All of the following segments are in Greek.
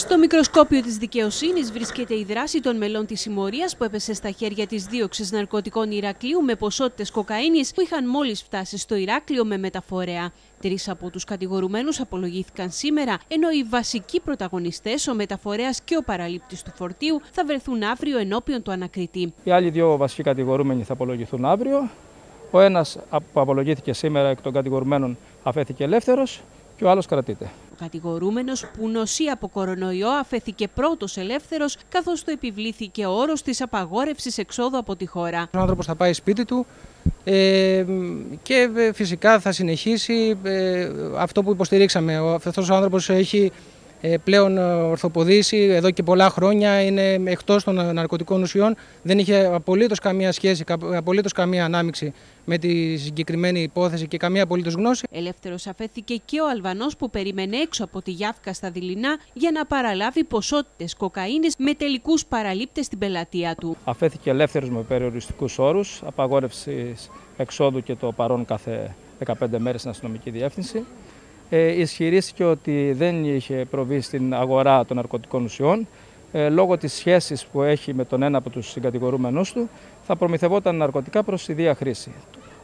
Στο μικροσκόπιο της δικαιοσύνης βρίσκεται η δράση των μελών της συμμορίας που έπεσε στα χέρια της δίωξης ναρκωτικών Ηρακλείου με ποσότητες κοκαίνης που είχαν μόλις φτάσει στο Ηράκλειο με μεταφορέα. Τρεις από τους κατηγορουμένους απολογήθηκαν σήμερα, ενώ οι βασικοί πρωταγωνιστές, ο μεταφορέας και ο παραλήπτης του φορτίου, θα βρεθούν αύριο ενώπιον του ανακριτή. Οι άλλοι δύο βασικοί κατηγορούμενοι θα απολογηθούν αύριο. Ο ένας που απολογήθηκε σήμερα εκ των κατηγορουμένων αφέθηκε ελεύθερος και ο άλλος κρατείται. Ο κατηγορούμενος που νοσεί από κορονοϊό αφέθηκε πρώτος ελεύθερος, καθώς το επιβλήθηκε ο όρος της απαγόρευσης εξόδου από τη χώρα. Ο άνθρωπος θα πάει σπίτι του ε, και ε, φυσικά θα συνεχίσει ε, αυτό που υποστηρίξαμε. Αυτός ο άνθρωπος έχει ε, πλέον ε, ορθοποδήσει εδώ και πολλά χρόνια, είναι εκτός των ναρκωτικών ουσιών, δεν είχε απολύτως καμία σχέση, απολύτως καμία ανάμειξη με τη συγκεκριμένη υπόθεση και καμία απολύτως γνώση. Ελεύθερος αφέθηκε και ο Αλβανός που περίμενε έξω από τη Γιάφκα στα Δειλινά για να παραλάβει ποσότητες κοκαίνης με τελικούς παραλήπτες στην πελατεία του. Αφέθηκε ελεύθερος με περιοριστικούς όρους, απαγόρευσης εξόδου και το παρόν κάθε 15 μέρες στην αστυνομική διεύθυνση ε, ισχυρίστηκε ότι δεν είχε προβεί στην αγορά των ναρκωτικών ουσιών. Ε, λόγω της σχέσης που έχει με τον ένα από τους συγκατηγορούμενους του, θα προμηθευόταν ναρκωτικά προς ιδία χρήση.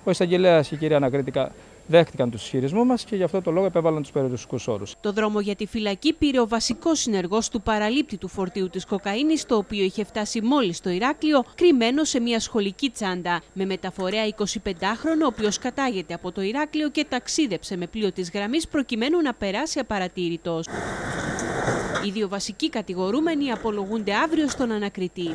Ο εισαγγελέας και η κυρία Ανακρίτικα δέχτηκαν του ισχυρισμού μας και γι' αυτό το λόγο επέβαλαν τους περιοριστικούς όρους. Το δρόμο για τη φυλακή πήρε ο βασικός συνεργός του παραλήπτη του φορτίου της κοκαίνης, το οποίο είχε φτάσει μόλις στο Ηράκλειο, κρυμμένος σε μια σχολική τσάντα. Με μεταφορέα 25χρονο, ο οποίος κατάγεται από το Ηράκλειο και ταξίδεψε με πλοίο της γραμμής προκειμένου να περάσει απαρατήρητος. Οι δύο βασικοί κατηγορούμενοι απολογούνται αύριο στον ανακριτή.